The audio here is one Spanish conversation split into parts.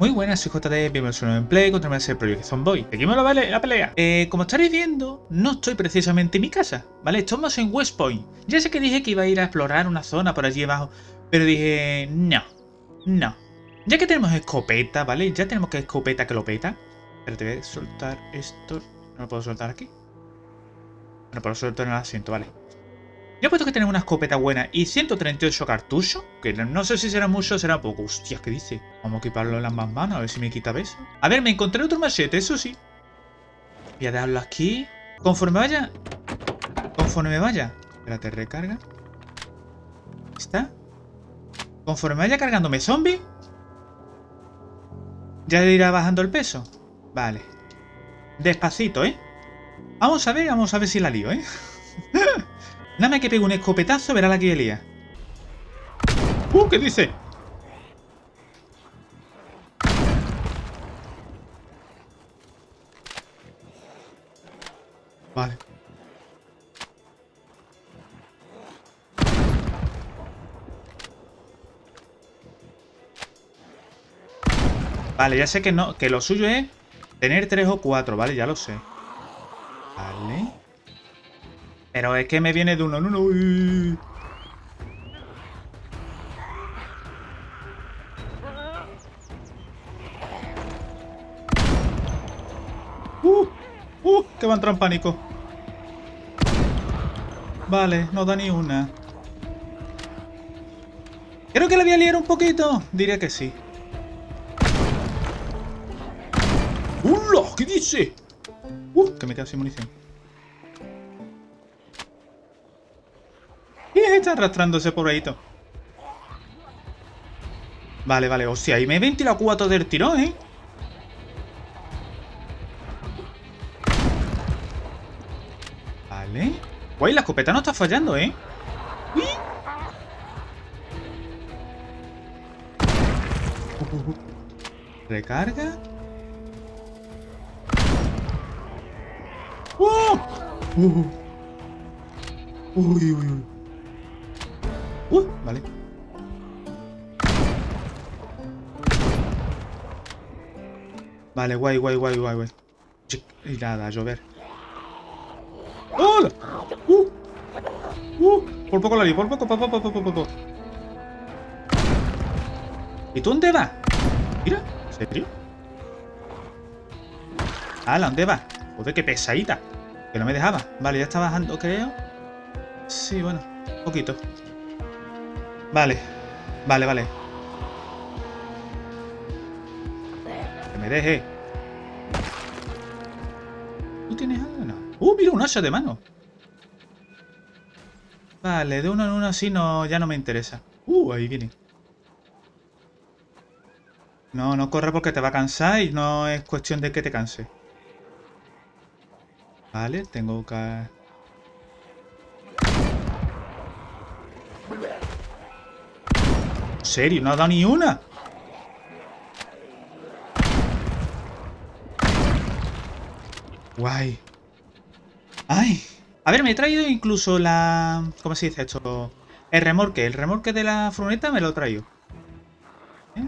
Muy buenas, soy JD, bienvenidos a un nuevo play contra el Project Zomboy. Seguimos la, la pelea. Eh, como estaréis viendo, no estoy precisamente en mi casa, ¿vale? Estamos en West Point. Ya sé que dije que iba a ir a explorar una zona por allí abajo, pero dije, no, no. Ya que tenemos escopeta, ¿vale? Ya tenemos que escopeta que lo peta. Pero te voy a soltar esto. No lo puedo soltar aquí. No puedo soltar en el asiento, vale. He puesto que tenemos una escopeta buena y 138 cartuchos, que no sé si será mucho o será poco. Hostias, ¿qué dice? Vamos a equiparlo en las más manos, a ver si me quita beso. A ver, me encontré otro machete, eso sí. Voy a dejarlo aquí. Conforme vaya... Conforme me vaya... Espérate, recarga. ¿Está? Conforme vaya cargándome zombie... Ya irá bajando el peso. Vale. Despacito, ¿eh? Vamos a ver, vamos a ver si la lío, ¿eh? Nada más que pegue un escopetazo, verá la que lía. ¡Uh! ¿Qué dice? Vale. Vale, ya sé que no, que lo suyo es tener tres o cuatro, ¿vale? Ya lo sé. Pero es que me viene de uno en uno. Uy. Uh, uh, que va a entrar en pánico. Vale, no da ni una. Creo que le voy a liar un poquito. Diría que sí. ¡Hola! ¿Qué dice? Uh, que me queda sin munición. Está arrastrándose todo. Vale, vale, hostia, y me he ventilado cuatro del tirón, ¿eh? Vale. Guay, la escopeta no está fallando, ¿eh? Recarga. ¡Oh! Uy, uy, uy. Uh, vale. Vale, guay, guay, guay, guay, guay. Y nada, a llover. ¡Hola! ¡Uh! ¡Uh! Por poco la lío, por poco, por poco, por poco, por poco. ¿Y tú dónde vas? Mira, ¿en serio? ¡Hala! ¿Dónde vas? Joder, qué pesadita. Que no me dejaba. Vale, ya está bajando, creo. Sí, bueno, un poquito. Vale. Vale, vale. Que me deje. ¿Tú tienes algo? No. ¡Uh, mira un asa de mano! Vale, de uno en uno así no, ya no me interesa. ¡Uh, ahí viene! No, no corre porque te va a cansar y no es cuestión de que te canse. Vale, tengo que... serio? ¿No ha dado ni una? Guay. ¡Ay! A ver, me he traído incluso la... ¿Cómo se dice esto? El remorque. El remorque de la furgoneta me lo he traído. ¿Eh?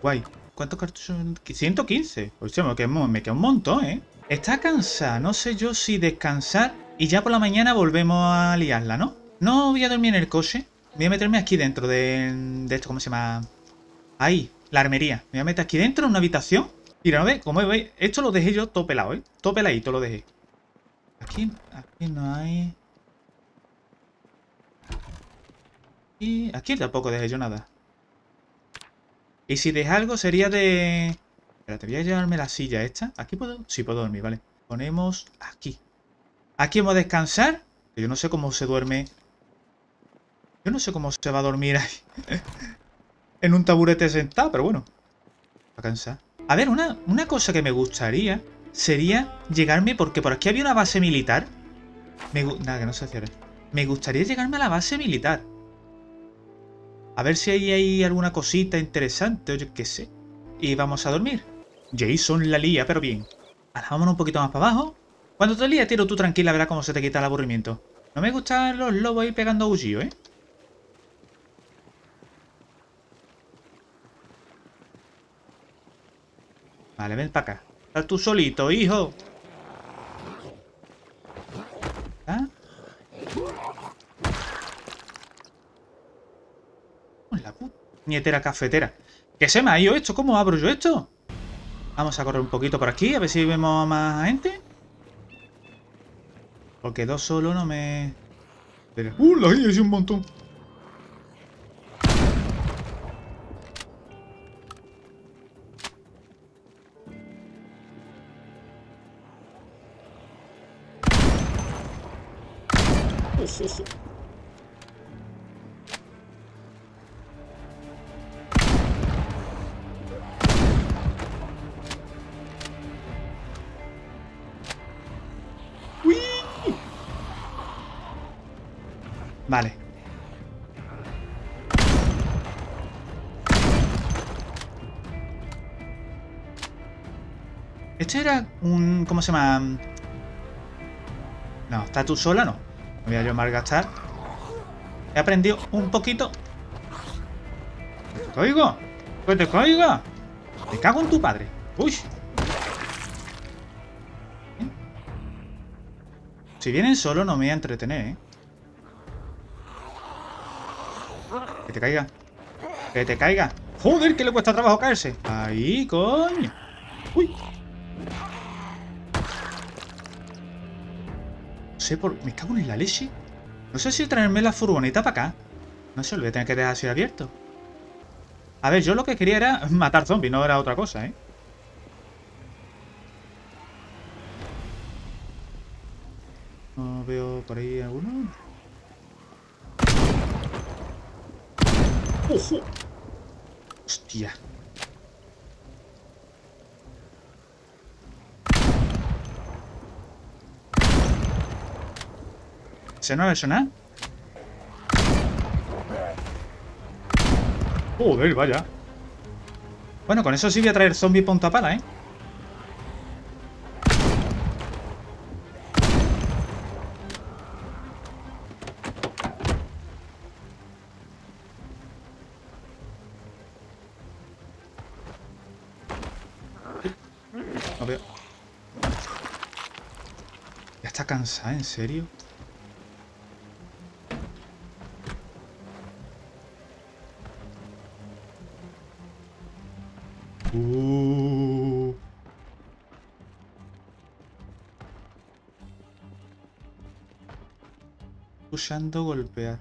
Guay. ¿Cuántos cartuchos? 115. Hostia, me queda, me queda un montón, ¿eh? Está cansada. No sé yo si descansar y ya por la mañana volvemos a liarla, ¿no? No voy a dormir en el coche. Voy a meterme aquí dentro de, de esto, ¿cómo se llama? Ahí, la armería. Me voy a meter aquí dentro en una habitación. Mira, ¿no ves? Como veis, esto lo dejé yo todo pelado, ¿eh? Todo lo dejé. Aquí, aquí no hay... Y aquí tampoco dejé yo nada. Y si dejé algo sería de... Espérate, voy a llevarme la silla esta. ¿Aquí puedo? Sí, puedo dormir, vale. Ponemos aquí. Aquí vamos a descansar. Yo no sé cómo se duerme. Yo no sé cómo se va a dormir ahí. en un taburete sentado, pero bueno. A cansar. A ver, una, una cosa que me gustaría sería llegarme... Porque por aquí había una base militar. Me, nada, que no se cierre. Me gustaría llegarme a la base militar. A ver si hay alguna cosita interesante o yo qué sé. Y vamos a dormir. Jason la lía, pero bien. Ahora vámonos un poquito más para abajo. Cuando te líes, tiro tú tranquila, verás cómo se te quita el aburrimiento. No me gustan los lobos ahí pegando aullido, ¿eh? Vale, ven para acá. Estás tú solito, hijo. ¿Ah? La puta nietera cafetera. ¿Qué se me ha ido esto? ¿Cómo abro yo esto? Vamos a correr un poquito por aquí, a ver si vemos a más gente. Porque dos solo no me... ¡Uh, la hay un montón! Vale. Este era un... ¿Cómo se llama? No, está tú sola, no. Me voy a yo malgastar. He aprendido un poquito. ¿Que te caigo? ¡Que te caiga! Me cago en tu padre. ¡Uy! Si vienen solo no me voy a entretener, ¿eh? Que te caiga. Que te caiga. Joder, que le cuesta trabajo caerse. Ahí, coño. Uy. Por... Me cago en la leche. No sé si traerme la furgoneta para acá. No sé, lo voy a tener que dejar así abierto. A ver, yo lo que quería era matar zombies, no era otra cosa, ¿eh? No veo por ahí alguno. ¡Ojo! ¡Hostia! ¿Se no ha hecho nada? Joder, vaya. Bueno, con eso sí voy a traer zombie punta pala, ¿eh? No veo. Ya está cansada, ¿en serio? Usando golpear.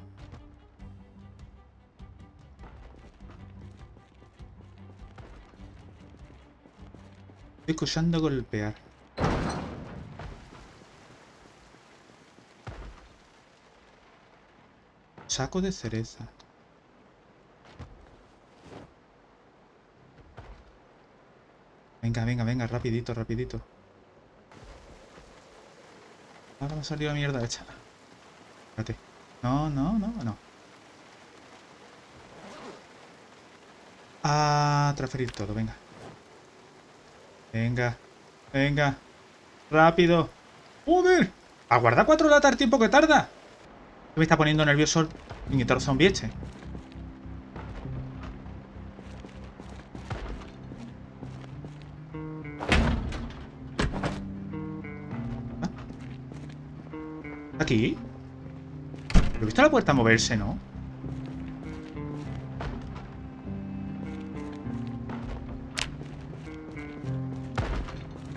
Estoy escuchando golpear. Saco de cereza. Venga, venga, venga, rapidito, rapidito. Ahora me ha salido mierda hecha. Espérate. No, no, no, no. A transferir todo, venga. Venga, venga. Rápido. ¡Joder! Aguarda cuatro latas el tiempo que tarda. Me está poniendo nervioso el niñito zombie este. ¿Aquí? Visto la puerta moverse, ¿no?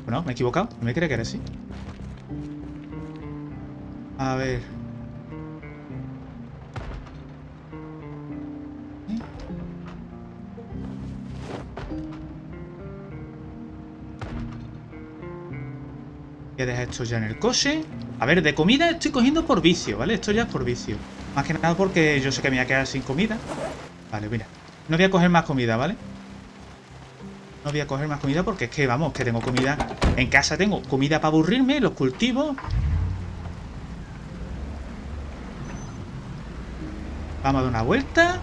Bueno, me he equivocado. No me cree que era así. A ver. ¿Eh? Voy a esto ya en el coche. A ver, de comida estoy cogiendo por vicio, ¿vale? Esto ya es por vicio. Más que nada porque yo sé que me voy a quedar sin comida. Vale, mira. No voy a coger más comida, ¿vale? No voy a coger más comida porque es que, vamos, que tengo comida... En casa tengo comida para aburrirme, los cultivos. Vamos a dar una vuelta.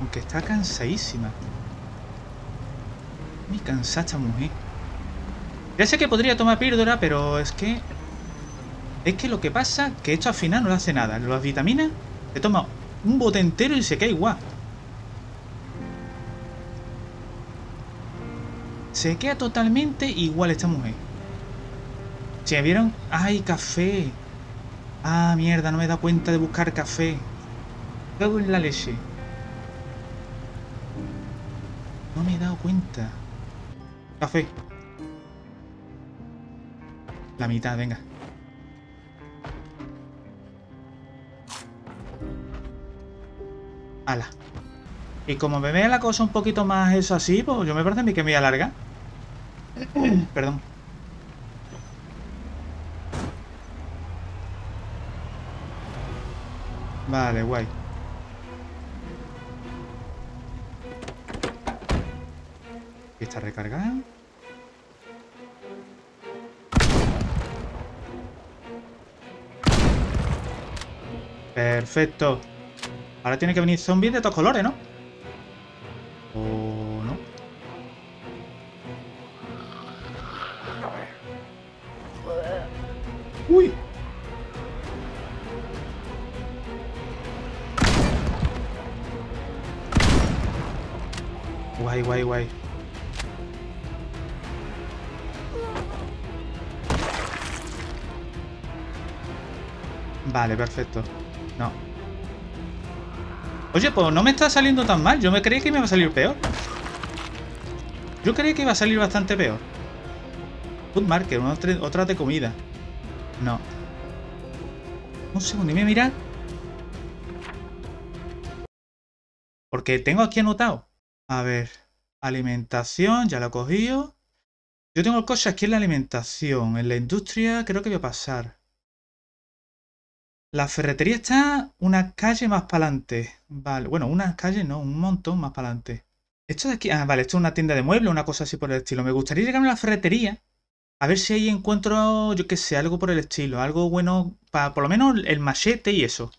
Aunque está cansadísima muy cansada esta mujer. Ya sé que podría tomar píldora, pero es que... Es que lo que pasa es que esto al final no le hace nada. Las vitaminas, te toma un bote entero y se queda igual. Se queda totalmente igual esta mujer. ¿Se ¿Sí, vieron? ¡Ay, café! Ah, mierda, no me he dado cuenta de buscar café. Cago en la leche. No me he dado cuenta. Café. La mitad, venga. Ala. Y como me vea la cosa un poquito más eso así, pues yo me parece a mí que me voy a alargar. Perdón. Vale, guay. Está recargada. Perfecto. Ahora tiene que venir zombies de todos colores, ¿no? ¿O no? ¡Uy! Guay, guay, guay. Vale, perfecto. No. Oye, pues no me está saliendo tan mal. Yo me creí que me iba a salir peor. Yo creí que iba a salir bastante peor. Food marker, otra de comida. No. Un segundo, y mirar. Porque tengo aquí anotado. A ver. Alimentación, ya lo he cogido. Yo tengo cosas aquí en la alimentación. En la industria creo que voy a pasar. La ferretería está una calle más para adelante. Vale, bueno, una calle no, un montón más para adelante. Esto de aquí, ah, vale, esto es una tienda de muebles, una cosa así por el estilo. Me gustaría llegar a la ferretería a ver si ahí encuentro, yo qué sé, algo por el estilo. Algo bueno, para por lo menos el machete y eso.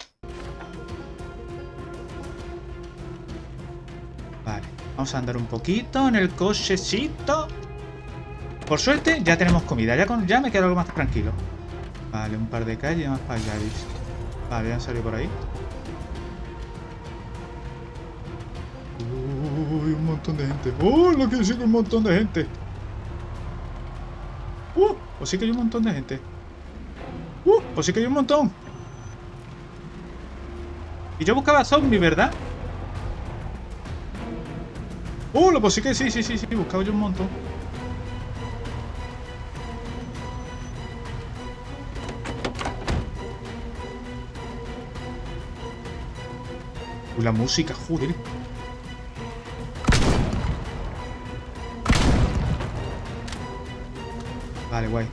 Vale, vamos a andar un poquito en el cochecito. Por suerte ya tenemos comida, ya, con, ya me quedo algo más tranquilo. Vale, un par de calles más para allá, han salido por ahí. Uy, un montón de gente. ¡Oh, lo que decir un montón de gente! ¡Uh! Pues sí que hay un montón de gente. ¡Uh! Pues sí que hay un montón. Y yo buscaba zombies, ¿verdad? ¡Uh! Pues sí que sí, sí, sí, sí. Buscaba yo un montón. La música, joder. Vale, guay.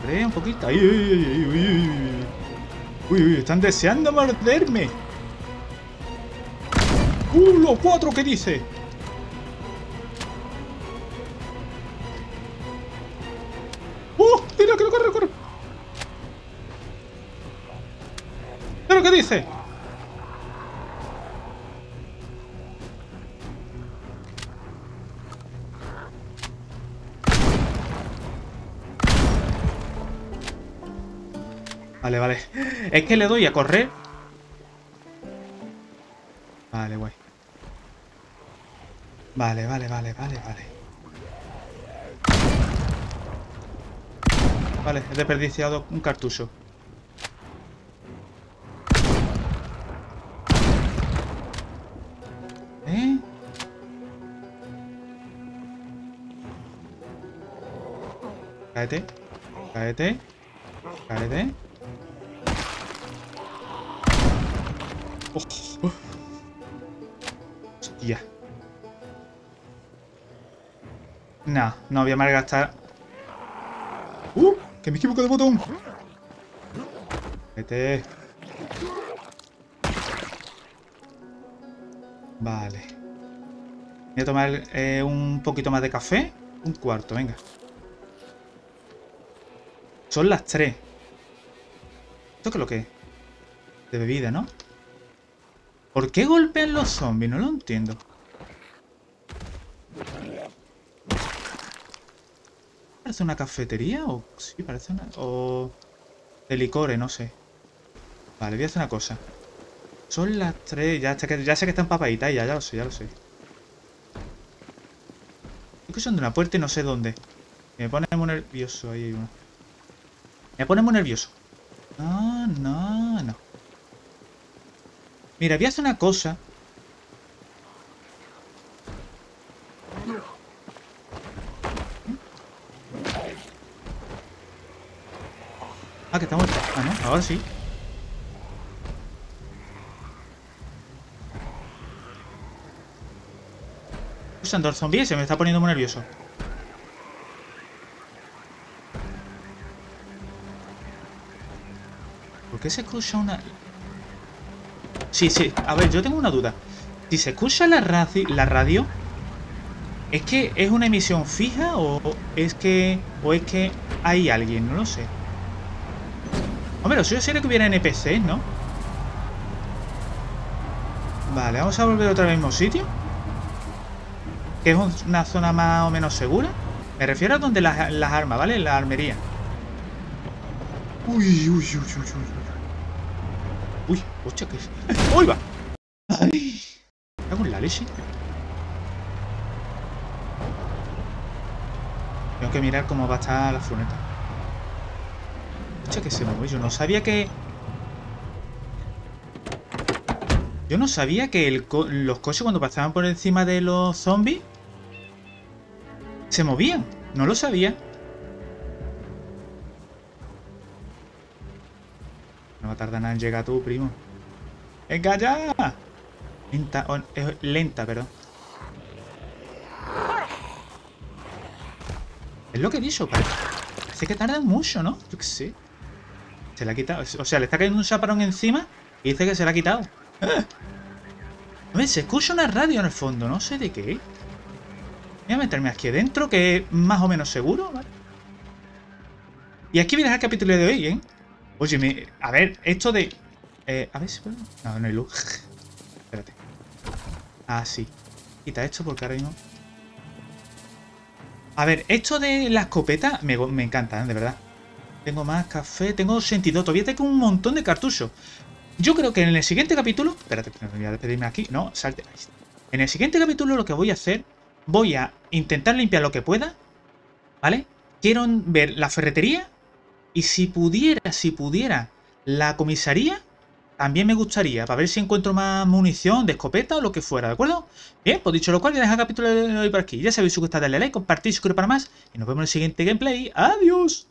Corre un poquito. Ay, uy, uy, uy, uy, están deseando morderme. ¡Uh, los cuatro que dice! ¿Qué dice? Vale, vale. Es que le doy a correr. Vale, guay. Vale, vale, vale, vale, vale. Vale, he desperdiciado un cartucho. Cáete. Cáete. Cáete. Oh. Hostia. No, no voy a malgastar. ¡Uh! ¡Que me equivoco de botón! Vete. Vale. Voy a tomar eh, un poquito más de café. Un cuarto, venga. Son las 3. ¿Esto qué es lo que es? De bebida, ¿no? ¿Por qué golpean los zombies? No lo entiendo. ¿Parece una cafetería? O sí, parece una... O... De licores, no sé. Vale, voy a hacer una cosa. Son las 3, ya, que, ya sé que están papaditas, ya, ya lo sé, ya lo sé. Estoy escuchando una puerta y no sé dónde. Me pone muy nervioso, ahí hay uno. Me pone muy nervioso. No, no, no. Mira, voy una cosa. Ah, que muerto. Ah, no, ahora sí. Usando el zombie se me está poniendo muy nervioso. ¿Por qué se escucha una...? Sí, sí. A ver, yo tengo una duda. Si se escucha la, radio... ¿Es que es una emisión fija o es que... o es que hay alguien? No lo sé. Hombre, lo suyo sería que hubiera NPC, ¿no? Vale, vamos a volver otra vez al mismo sitio. Que es una zona más o menos segura. Me refiero a donde las, las armas, ¿vale? La armería. Uy, uy, uy, uy, uy. Uy, hostia, ¿qué es? ¡Uy, va! ¡Ay! ¿Hago la leche? Tengo que mirar cómo va a estar la furgoneta. Hostia, que se mueve. Yo no sabía que... Yo no sabía que los coches cuando pasaban por encima de los zombies se movían. No lo sabía. No va a tardar nada en llegar tú, primo. ¡Venga ya! Lenta, lenta, perdón. Es lo que he dicho, parece que tarda mucho, ¿no? Yo qué sé. Se la ha quitado. O sea, le está cayendo un chaparón encima y dice que se la ha quitado. ¡Ah! A ver, se escucha una radio en el fondo, no sé de qué. Voy a meterme aquí adentro, que es más o menos seguro, ¿vale? Y aquí viene el capítulo de hoy, ¿eh? Oye, a ver, esto de... Eh, a ver si puedo... No, no hay luz. Espérate. Ah, sí. Quita esto porque ahora mismo... A ver, esto de la escopeta me, encanta, ¿eh? de verdad. Tengo más café, tengo sentido. Todavía tengo un montón de cartuchos. Yo creo que en el siguiente capítulo... Espérate, voy a despedirme aquí. No, salte. En el siguiente capítulo lo que voy a hacer... Voy a intentar limpiar lo que pueda. ¿Vale? Quiero ver la ferretería y si pudiera, si pudiera, la comisaría, también me gustaría, para ver si encuentro más munición de escopeta o lo que fuera, ¿de acuerdo? Bien, pues dicho lo cual, voy a dejar el capítulo de hoy por aquí. Ya sabéis, suscribir, darle like, compartir, suscribir para más. Y nos vemos en el siguiente gameplay. ¡Adiós!